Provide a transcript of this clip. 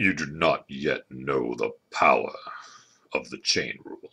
You do not yet know the power of the chain rule.